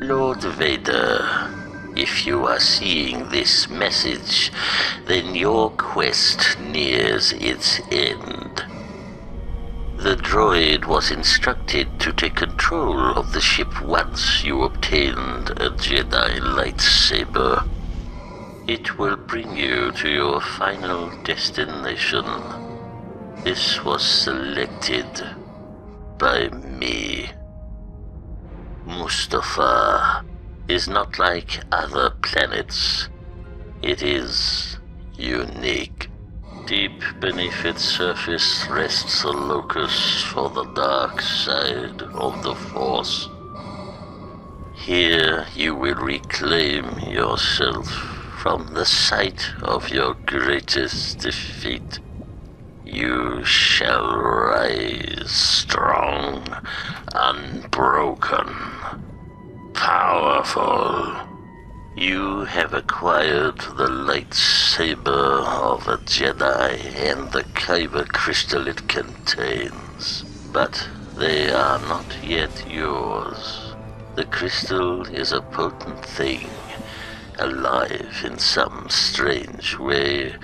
Lord Vader, if you are seeing this message, then your quest nears its end. The droid was instructed to take control of the ship once you obtained a Jedi lightsaber. It will bring you to your final destination. This was selected by me. Mustafar is not like other planets. It is unique. Deep beneath its surface rests a locus for the dark side of the Force. Here you will reclaim yourself from the site of your greatest defeat. You shall rise strong, unbroken, powerful. You have acquired the lightsaber of a Jedi and the Kyber crystal it contains, but they are not yet yours. The crystal is a potent thing, alive in some strange way,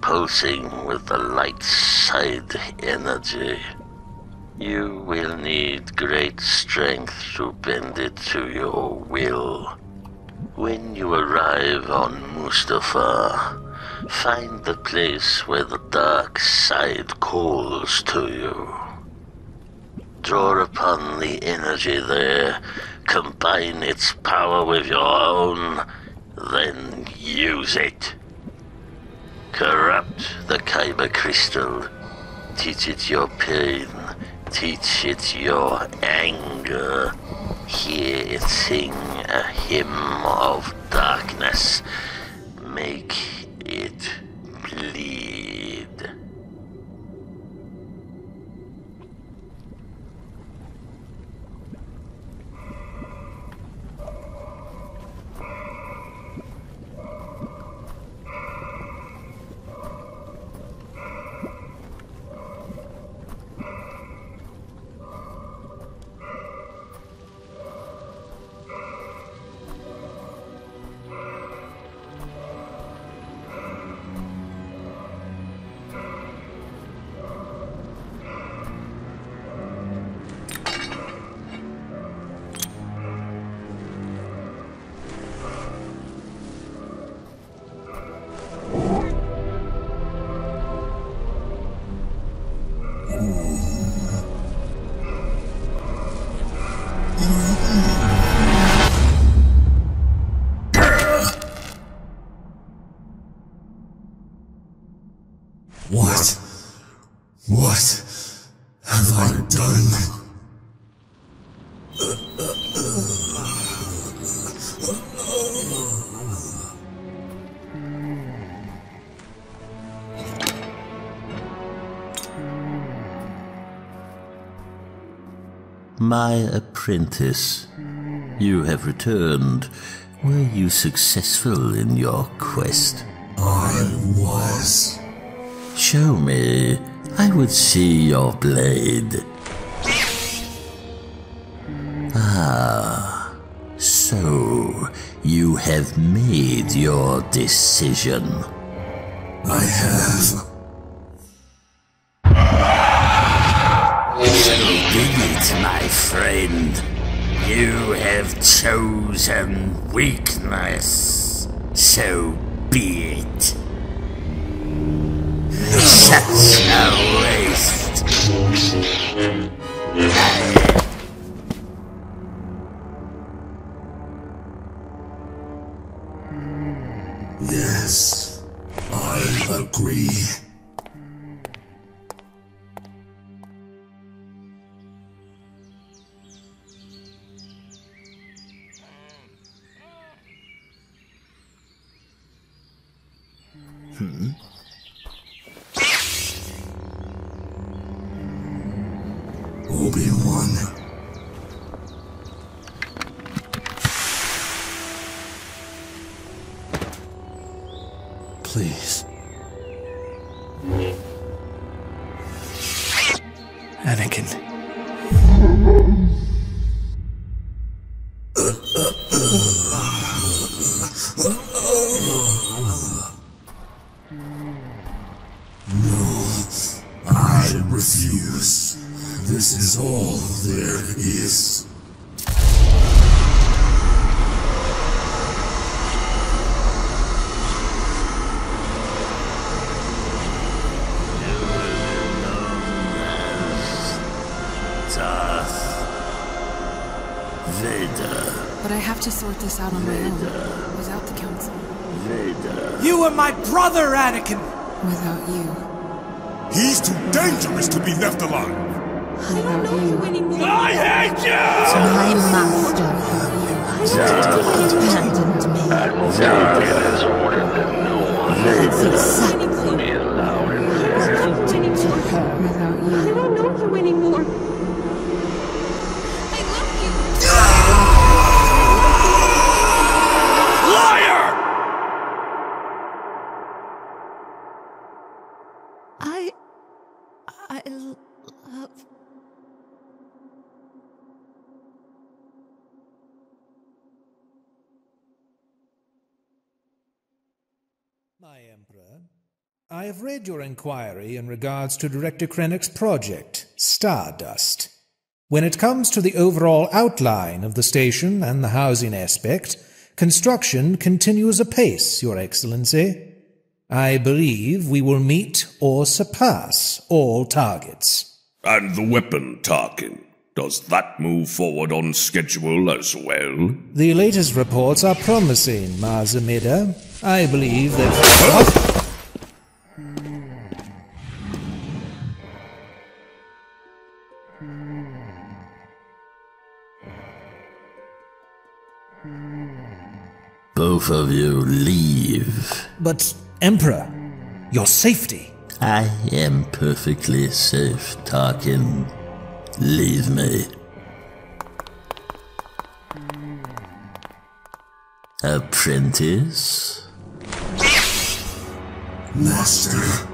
pulsing with the light side energy. You will need great strength to bend it to your will. When you arrive on Mustafar, find the place where the dark side calls to you. Draw upon the energy there, combine its power with your own, then use it. Corrupt the Kyber crystal, teach it your pain, teach it your anger. Hear it sing a hymn of darkness. Make it My apprentice, you have returned. Were you successful in your quest? I was. Show me. I would see your blade. Ah, so you have made your decision. I have. So be it, my friend. You have chosen weakness. So be it. Such a waste. Hmm. Obi-Wan. Please. Anakin. Oh. All there is. Darth Vader. But I have to sort this out on my own. Without the council. Vader. You were my brother, Anakin! Without you. He's too dangerous to be left alive. Without you. I hate you! My master abandoned me. That's exactly what I did to her. I don't know you anymore. My Emperor, I have read your inquiry in regards to Director Krennic's project, Stardust. When it comes to the overall outline of the station and the housing aspect, construction continues apace, Your Excellency. I believe we will meet or surpass all targets. And the weapon, Tarkin. Does that move forward on schedule as well? The latest reports are promising, Mas Amedda. I believe that. Both of you leave. But, Emperor, your safety. I am perfectly safe, Tarkin. Leave me. Apprentice? Master,